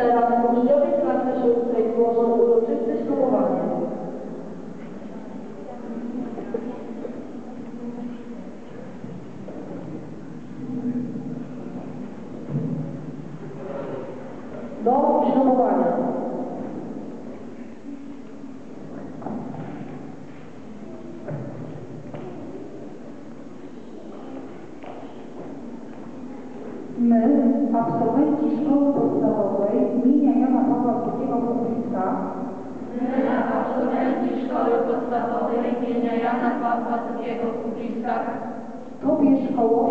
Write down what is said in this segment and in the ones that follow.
Teraz uczniowie klasy szóstej złożą uroczyste ślubowanie. Do ślubowania. Absolwenci szkoły podstawowej imienia Jana Pawła II Kupiska, My, absolwenci Szkoły Podstawowej imienia Jana Pawła II w Kupiskach, Tobie szkoło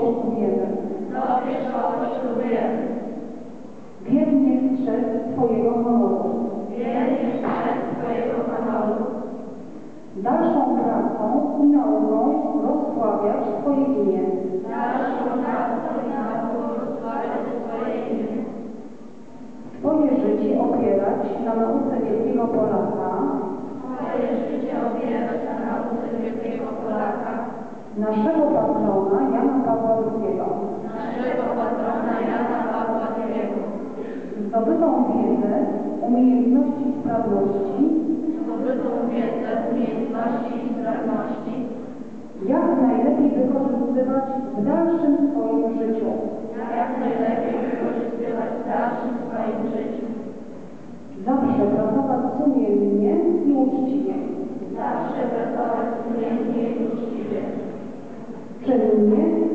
umiejętności i sprawności, Zdobytą wiedzę, umiejętności i sprawności jak najlepiej wykorzystywać w dalszym swoim życiu. jak najlepiej wykorzystywać w dalszym swoim życiu. Zawsze pracować sumiennie i uczciwie, Zawsze pracować sumiennie i uczciwie. czynnie